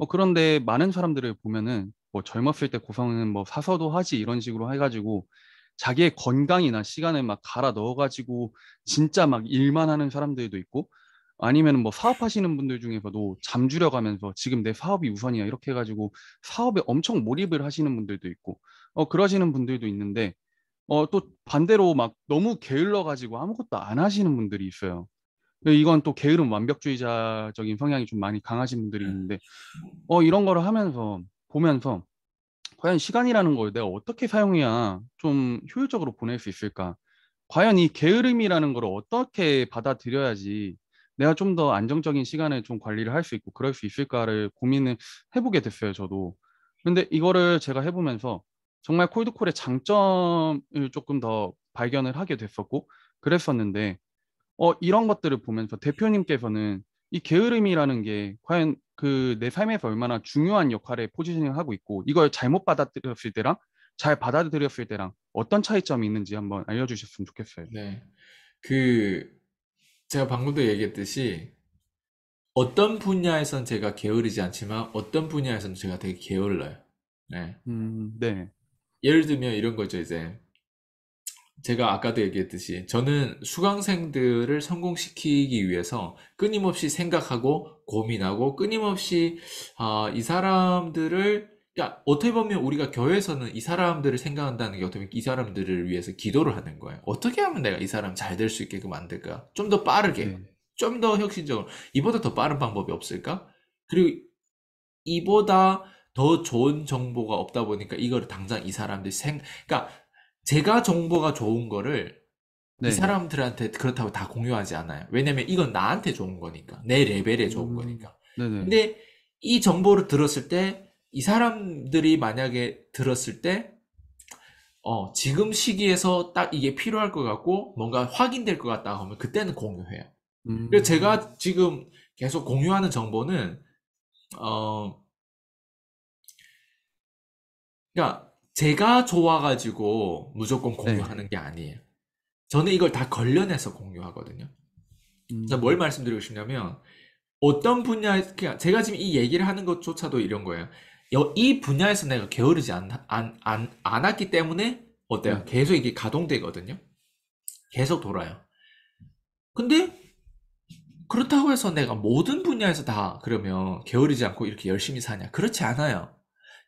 어, 그런데 많은 사람들을 보면은 뭐 젊었을 때 고성은 뭐 사서도 하지 이런 식으로 해가지고 자기의 건강이나 시간을 막 갈아 넣어가지고 진짜 막 일만 하는 사람들도 있고 아니면 뭐 사업하시는 분들 중에서도 잠주려 가면서 지금 내 사업이 우선이야 이렇게 해가지고 사업에 엄청 몰입을 하시는 분들도 있고 어 그러시는 분들도 있는데 어 또 반대로 막 너무 게을러 가지고 아무것도 안 하시는 분들이 있어요. 이건 또 게으름 완벽주의자적인 성향이 좀 많이 강하신 분들이 있는데 어 이런 거를 하면서 보면서 과연 시간이라는 걸 내가 어떻게 사용해야 좀 효율적으로 보낼 수 있을까? 과연 이 게으름이라는 걸 어떻게 받아들여야지 내가 좀 더 안정적인 시간을 좀 관리를 할 수 있고 그럴 수 있을까를 고민을 해보게 됐어요, 저도. 근데 이거를 제가 해보면서 정말 콜드콜의 장점을 조금 더 발견을 하게 됐었고 그랬었는데 어, 이런 것들을 보면서 대표님께서는 이 게으름이라는 게 과연 그 내 삶에서 얼마나 중요한 역할에 포지셔닝 하고 있고 이걸 잘못 받아들였을 때랑 잘 받아들였을 때랑 어떤 차이점이 있는지 한번 알려주셨으면 좋겠어요. 네. 그, 제가 방금도 얘기했듯이 어떤 분야에선 제가 게으르지 않지만 어떤 분야에서는 제가 되게 게을러요. 네. 음, 네. 예를 들면 이런 거죠, 이제. 제가 아까도 얘기했듯이 저는 수강생들을 성공시키기 위해서 끊임없이 생각하고 고민하고 끊임없이 아, 이 사람들을 그러니까 어떻게 보면 우리가 교회에서는 이 사람들을 생각한다는 게 어떻게 보면 이 사람들을 위해서 기도를 하는 거예요. 어떻게 하면 내가 이 사람 잘 될 수 있게끔 만들까? 좀 더 빠르게, 네. 좀더 혁신적으로 이보다 더 빠른 방법이 없을까? 그리고 이보다 더 좋은 정보가 없다 보니까 이거를 당장 이 사람들이 생, 그러니까 제가 정보가 좋은 거를 이 네. 사람들한테 그렇다고 다 공유하지 않아요. 왜냐면 이건 나한테 좋은 거니까. 내 레벨에 좋은 음, 거니까. 네네. 근데 이 정보를 들었을 때, 이 사람들이 만약에 들었을 때, 어, 지금 시기에서 딱 이게 필요할 것 같고, 뭔가 확인될 것 같다 하면 그때는 공유해요. 그래서 음, 제가 지금 계속 공유하는 정보는, 어, 그러니까 제가 좋아가지고 무조건 네. 공유하는 게 아니에요. 저는 이걸 다 걸려내서 공유하거든요. 그래서 뭘 음, 말씀드리고 싶냐면 어떤 분야, 그냥 제가 지금 이 얘기를 하는 것조차도 이런 거예요. 여- 이 분야에서 내가 게으르지 않, 안, 안, 않았기 때문에 어때요? 네. 계속 이게 가동되거든요. 계속 돌아요. 근데 그렇다고 해서 내가 모든 분야에서 다 그러면 게으르지 않고 이렇게 열심히 사냐? 그렇지 않아요.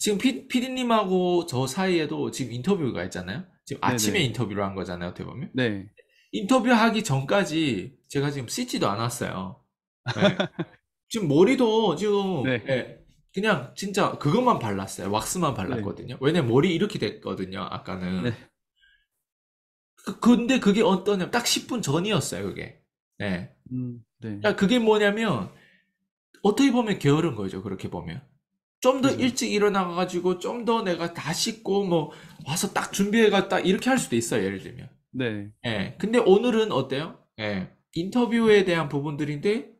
지금 피, 피디님하고 저 사이에도 지금 인터뷰가 있잖아요. 지금 아침에 네네. 인터뷰를 한 거잖아요, 어떻게 보면. 네. 인터뷰하기 전까지 제가 지금 씻지도 않았어요. 네. 지금 머리도 지금 네. 예, 그냥 진짜 그것만 발랐어요. 왁스만 네. 발랐거든요. 왜냐면 머리 이렇게 됐거든요, 아까는. 네. 그, 근데 그게 어떠냐면 딱 10분 전이었어요, 그게. 네. 음, 네. 그러니까 그게 뭐냐면 어떻게 보면 게으른 거죠, 그렇게 보면. 좀더 그죠. 일찍 일어나가지고 좀 더 내가 다 씻고 뭐 와서 딱 준비해가 딱 이렇게 할 수도 있어요, 예를 들면. 네. 예. 근데 오늘은 어때요? 예. 인터뷰에 대한 부분들인데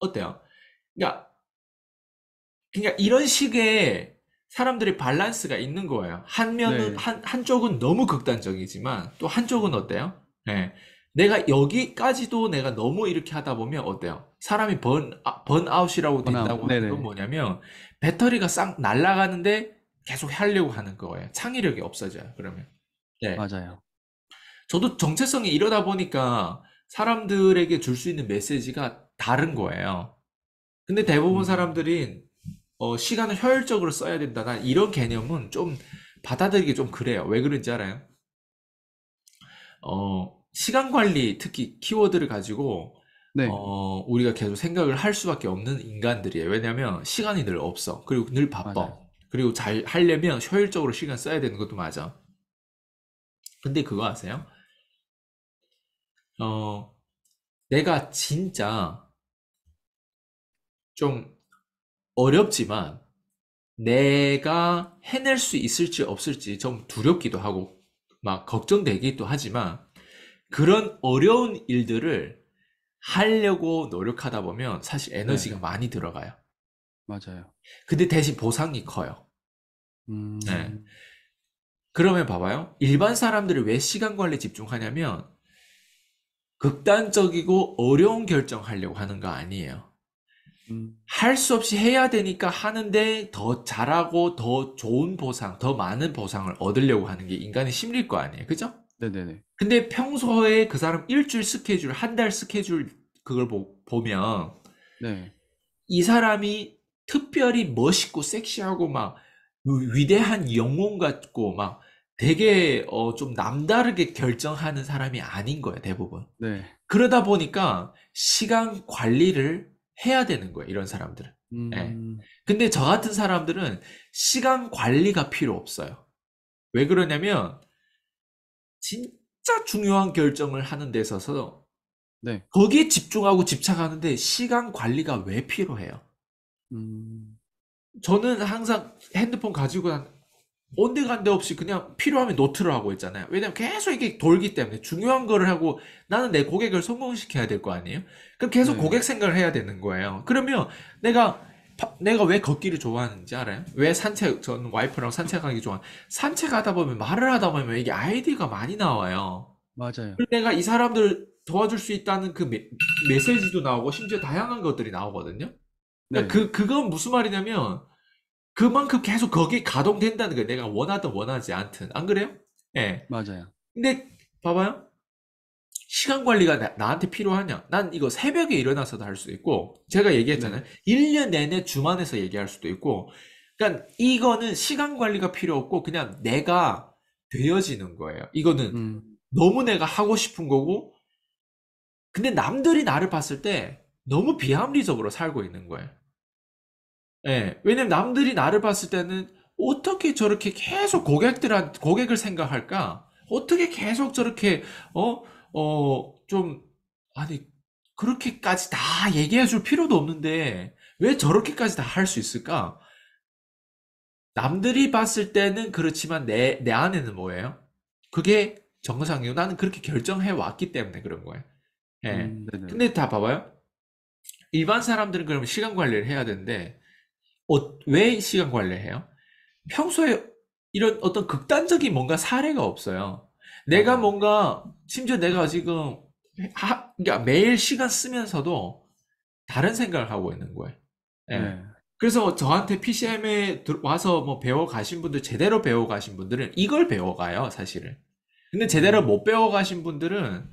어때요? 그러니까 그러니까 이런 식의 사람들의 밸런스가 있는 거예요. 한 면은 네. 한 한쪽은 너무 극단적이지만 또 한쪽은 어때요? 예. 내가 여기까지도 내가 너무 이렇게 하다 보면 어때요? 사람이 번 아, 번아웃이라고 번아웃. 된다고 하는 건. 뭐냐면 배터리가 싹 날아가는데 계속 하려고 하는 거예요. 창의력이 없어져요. 그러면. 네. 맞아요. 저도 정체성이 이러다 보니까 사람들에게 줄 수 있는 메시지가 다른 거예요. 근데 대부분 음, 사람들이 어, 시간을 효율적으로 써야 된다. 난 이런 개념은 좀 받아들이기 좀 그래요. 왜 그런지 알아요? 어, 시간 관리, 특히 키워드를 가지고 네. 어, 우리가 계속 생각을 할 수밖에 없는 인간들이에요. 왜냐면 시간이 늘 없어. 그리고 늘 바빠. 맞아요. 그리고 잘 하려면 효율적으로 시간 써야 되는 것도 맞아. 근데 그거 아세요? 어, 내가 진짜 좀 어렵지만 내가 해낼 수 있을지 없을지 좀 두렵기도 하고 막 걱정되기도 하지만 그런 어려운 일들을 하려고 노력하다 보면 사실 네. 에너지가 많이 들어가요. 맞아요. 근데 대신 보상이 커요. 네. 음, 그러면 봐봐요. 일반 사람들이 왜 시간 관리에 집중하냐면 극단적이고 어려운 결정하려고 하는 거 아니에요. 음, 할수 없이 해야 되니까 하는데 더 잘하고 더 좋은 보상, 더 많은 보상을 얻으려고 하는 게 인간의 심리일 거 아니에요. 그죠? 네네네. 근데 평소에 그 사람 일주일 스케줄, 한 달 스케줄 그걸 보, 보면 네. 이 사람이 특별히 멋있고 섹시하고 막 위대한 영웅 같고 막 되게 어, 좀 남다르게 결정하는 사람이 아닌 거예요, 대부분. 네. 그러다 보니까 시간 관리를 해야 되는 거예요, 이런 사람들은. 예. 음, 근데 저 같은 사람들은 시간 관리가 필요 없어요. 왜 그러냐면 진짜 중요한 결정을 하는 데 있어서 네. 거기에 집중하고 집착하는데 시간 관리가 왜 필요해요? 음, 저는 항상 핸드폰 가지고 난 온데간데 없이 그냥 필요하면 노트를 하고 있잖아요. 왜냐면 계속 이게 돌기 때문에 중요한 거를 하고 나는 내 고객을 성공시켜야 될 거 아니에요? 그럼 계속 네. 고객 생각을 해야 되는 거예요. 그러면 내가 파- 내가 왜 걷기를 좋아하는지 알아요? 왜 산책 저는 와이프랑 산책하기 좋아. 산책하다 보면 말을 하다 보면 이게 아이디어가 많이 나와요. 맞아요. 그리고 내가 이 사람들 도와줄 수 있다는 그 메, 메시지도 나오고 심지어 다양한 것들이 나오거든요. 네. 그러니까 그, 그건 무슨 말이냐면, 그만큼 계속 거기에 가동된다는 거예요. 내가 원하든 원하지 않든. 안 그래요? 예. 맞아요. 근데, 봐봐요. 시간 관리가 나, 나한테 필요하냐? 난 이거 새벽에 일어나서도 할 수 있고, 제가 얘기했잖아요. 1년 내내 주만해서 얘기할 수도 있고, 그러니까 이거는 시간 관리가 필요 없고, 그냥 내가 되어지는 거예요. 이거는 음, 너무 내가 하고 싶은 거고, 근데 남들이 나를 봤을 때 너무 비합리적으로 살고 있는 거예요. 예, 왜냐면 남들이 나를 봤을 때는 어떻게 저렇게 계속 고객들한, 고객을 생각할까? 어떻게 계속 저렇게, 어, 어, 좀, 아니, 그렇게까지 다 얘기해 줄 필요도 없는데, 왜 저렇게까지 다 할 수 있을까? 남들이 봤을 때는 그렇지만 내, 내 안에는 뭐예요? 그게 정상이고 나는 그렇게 결정해 왔기 때문에 그런 거예요. 예. 음. 근데 다 봐봐요. 일반 사람들은 그러면 시간 관리를 해야 되는데, 어, 왜 시간 관리를 해요? 평소에 이런 어떤 극단적인 뭔가 사례가 없어요. 내가 맞아요. 뭔가, 심지어 내가 지금, 하, 그러니까 매일 시간 쓰면서도 다른 생각을 하고 있는 거예요. 예. 네. 그래서 저한테 PCM에 와서 뭐 배워 가신 분들, 제대로 배워 가신 분들은 이걸 배워 가요, 사실은. 근데 제대로 음. 못 배워 가신 분들은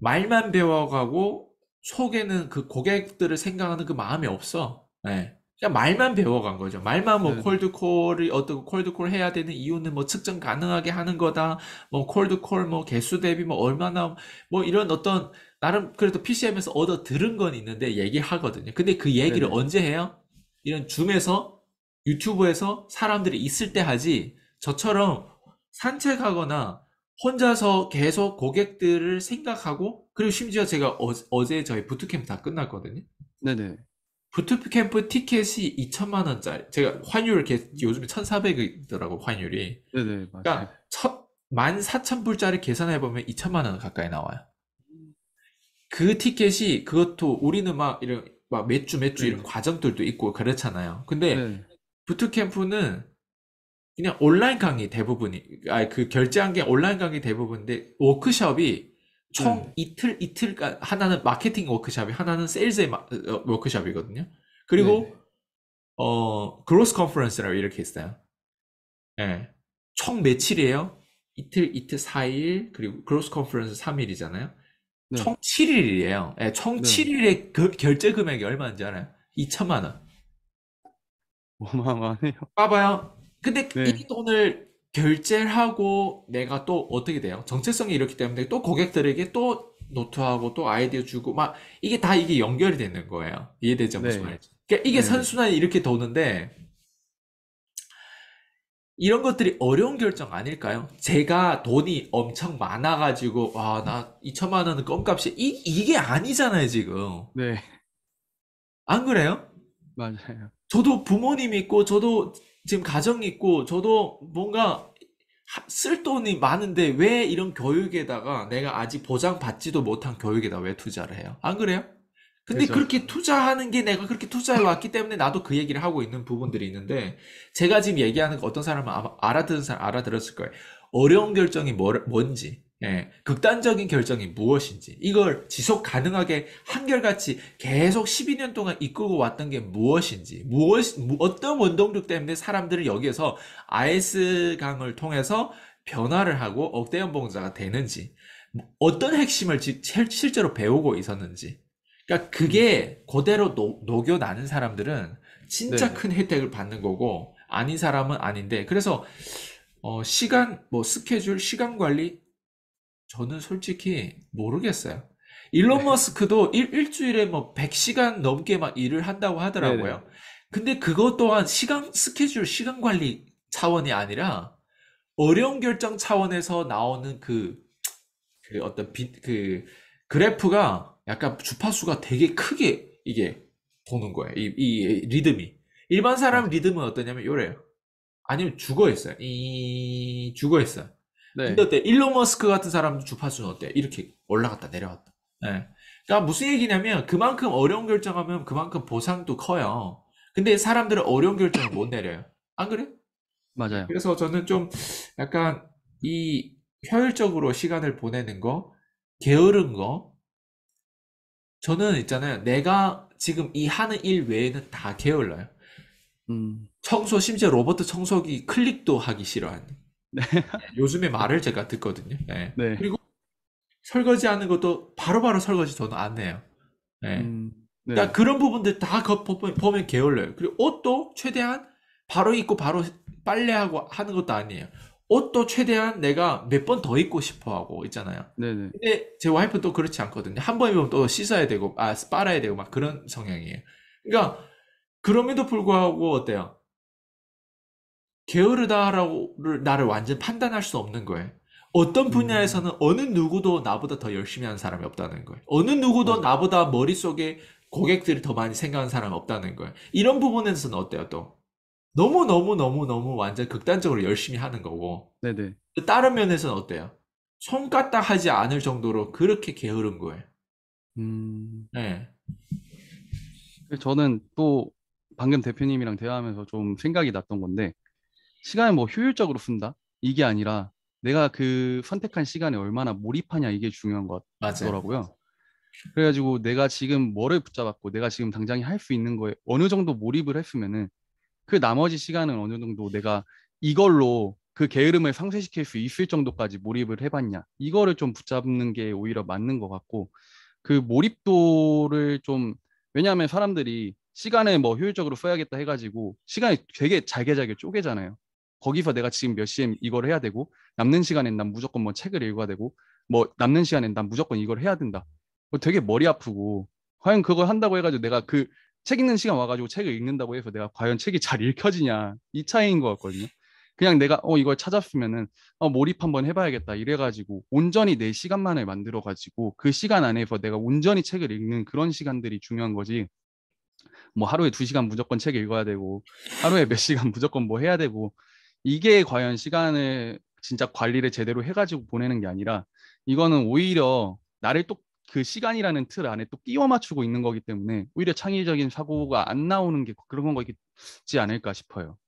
말만 배워 가고 속에는 그 고객들을 생각하는 그 마음이 없어. 예. 그냥 말만 배워간 거죠. 말만 뭐 네. 콜드콜이 어떤 콜드콜 해야 되는 이유는 뭐 측정 가능하게 하는 거다. 뭐 콜드콜 뭐 개수 대비 뭐 얼마나 뭐 이런 어떤 나름 그래도 PCM에서 얻어 들은 건 있는데 얘기하거든요. 근데 그 얘기를 네네. 언제 해요? 이런 줌에서 유튜브에서 사람들이 있을 때 하지. 저처럼 산책하거나 혼자서 계속 고객들을 생각하고 그리고 심지어 제가 어, 제 저희 부트캠프 다 끝났거든요. 네네. 부트캠프 티켓이 2천만 원짜리. 제가 환율 이렇게 요즘에 1,400이더라고 환율이. 네네. 맞아요. 그러니까 첫 14,000불짜리 계산해 보면 2천만 원 가까이 나와요. 그 티켓이 그것도 우리는 막 이런 막몇주몇주 이런 네. 과정들도 있고 그렇잖아요. 근데 네. 부트캠프는 그냥 온라인 강의 대부분이, 아, 그 결제한 게 온라인 강의 대부분인데, 워크숍이 총 네. 이틀, 이틀, 하나는 마케팅 워크숍이, 하나는 세일즈의 마- 어, 워크숍이거든요. 그리고, 네. 어, growth 컨퍼런스라고 이렇게 있어요. 예. 총 며칠이에요? 이틀, 이틀 4일, 그리고 growth 컨퍼런스 3일이잖아요. 네. 총 7일이에요. 예, 총 네. 7일의 그 결제 금액이 얼마인지 알아요? 2천만 원. 어마어마하네요. 봐봐요. 근데 네. 이 돈을 결제를 하고 내가 또 어떻게 돼요? 정체성이 이렇기 때문에 또 고객들에게 또 노트하고 또 아이디어 주고 막 이게 다 이게 연결이 되는 거예요. 이해되죠? 무슨 네. 말인지. 그러니까 이게 네. 선순환이 이렇게 도는데 이런 것들이 어려운 결정 아닐까요? 제가 돈이 엄청 많아가지고 와, 나 2천만 원은 껌값이 이, 이게 아니잖아요, 지금. 네. 안 그래요? 맞아요. 저도 부모님 있고, 저도 지금 가정 있고, 저도 뭔가 하- 쓸 돈이 많은데 왜 이런 교육에다가 내가 아직 보장받지도 못한 교육에다 왜 투자를 해요? 안 그래요? 근데 그죠. 그렇게 투자하는 게 내가 그렇게 투자해 왔기 때문에 나도 그 얘기를 하고 있는 부분들이 있는데 제가 지금 얘기하는 거 어떤 사람은 아마 알아듣는 사람 알아들었을 거예요. 어려운 결정이 뭐, 뭔지. 예, 극단적인 결정이 무엇인지, 이걸 지속 가능하게 한결같이 계속 12년 동안 이끌고 왔던 게 무엇인지, 무엇, 어떤 원동력 때문에 사람들을 여기에서 아이스강을 통해서 변화를 하고 억대 연봉자가 되는지, 어떤 핵심을 실제로 배우고 있었는지. 그러니까 그게 그대로 녹여나는 사람들은 진짜 네. 큰 혜택을 받는 거고, 아닌 사람은 아닌데, 그래서, 어, 시간, 뭐, 스케줄, 시간 관리, 저는 솔직히 모르겠어요. 일론 네. 머스크도 일, 일주일에 뭐 100시간 넘게 막 일을 한다고 하더라고요. 네네. 근데 그것 또한 시간, 스케줄, 시간 관리 차원이 아니라 어려운 결정 차원에서 나오는 그, 그 어떤 비, 그 그래프가 약간 주파수가 되게 크게 이게 도는 거예요. 이, 이 리듬이. 일반 사람 리듬은 어떠냐면 요래요. 아니면 죽어 있어요. 이 죽어 있어요. 네. 근데 어때? 일론 머스크 같은 사람도 주파수는 어때? 이렇게 올라갔다 내려갔다. 네. 그러니까 무슨 얘기냐면 그만큼 어려운 결정하면 그만큼 보상도 커요. 근데 사람들은 어려운 결정을 못 내려요. 안 그래? 맞아요. 그래서 저는 좀 약간 이 효율적으로 시간을 보내는 거, 게으른 거, 저는 있잖아요. 내가 지금 이 하는 일 외에는 다 게을러요. 음. 청소, 심지어 로봇 청소기 클릭도 하기 싫어하는. 네. 요즘에 말을 제가 듣거든요. 네. 네. 그리고 설거지 하는 것도 바로바로 설거지 저는 안 해요. 네. 음. 네. 그러니까 그런 부분들 다 거- 보면 보면 게을러요. 그리고 옷도 최대한 바로 입고 바로 빨래하고 하는 것도 아니에요. 옷도 최대한 내가 몇 번 더 입고 싶어 하고 있잖아요. 네네. 근데 제 와이프는 또 그렇지 않거든요. 한 번 입으면 또 씻어야 되고, 아, 빨아야 되고, 막 그런 성향이에요. 그러니까, 그럼에도 불구하고 어때요? 게으르다라고 나를 완전 판단할 수 없는 거예요. 어떤 분야에서는 어느 누구도 나보다 더 열심히 하는 사람이 없다는 거예요. 어느 누구도. 나보다 머릿속에 고객들이 더 많이 생각하는 사람이 없다는 거예요. 이런 부분에서는 어때요, 또? 너무 너무 너무 너무 완전 극단적으로 열심히 하는 거고, 네네. 다른 면에서는 어때요? 손까딱 하지 않을 정도로 그렇게 게으른 거예요. 음. 네. 저는 또 방금 대표님이랑 대화하면서 좀 생각이 났던 건데 시간을 뭐 효율적으로 쓴다? 이게 아니라 내가 그 선택한 시간에 얼마나 몰입하냐 이게 중요한 것 맞아요. 같더라고요. 그래가지고 내가 지금 뭐를 붙잡았고 내가 지금 당장에 할 수 있는 거에 어느 정도 몰입을 했으면은 그 나머지 시간은 어느 정도 내가 이걸로 그 게으름을 상쇄시킬 수 있을 정도까지 몰입을 해봤냐 이거를 좀 붙잡는 게 오히려 맞는 것 같고 그 몰입도를 좀 왜냐하면 사람들이 시간을 뭐 효율적으로 써야겠다 해가지고 시간이 되게 잘게 잘게 쪼개잖아요. 거기서 내가 지금 몇 시에 이걸 해야 되고 남는 시간엔 난 무조건 뭐 책을 읽어야 되고 뭐 남는 시간엔 난 무조건 이걸 해야 된다. 뭐 되게 머리 아프고 과연 그걸 한다고 해가지고 내가 그 책 읽는 시간 와가지고 책을 읽는다고 해서 내가 과연 책이 잘 읽혀지냐 이 차이인 것 같거든요. 그냥 내가 어 이걸 찾았으면은 어, 몰입 한번 해봐야겠다 이래가지고 온전히 내 시간만을 만들어가지고 그 시간 안에서 내가 온전히 책을 읽는 그런 시간들이 중요한 거지. 뭐 하루에 두 시간 무조건 책 읽어야 되고 하루에 몇 시간 무조건 뭐 해야 되고 이게 과연 시간을 진짜 관리를 제대로 해가지고 보내는 게 아니라 이거는 오히려 나를 또 그 시간이라는 틀 안에 또 끼워 맞추고 있는 거기 때문에 오히려 창의적인 사고가 안 나오는 게 그런 거겠지 않을까 싶어요.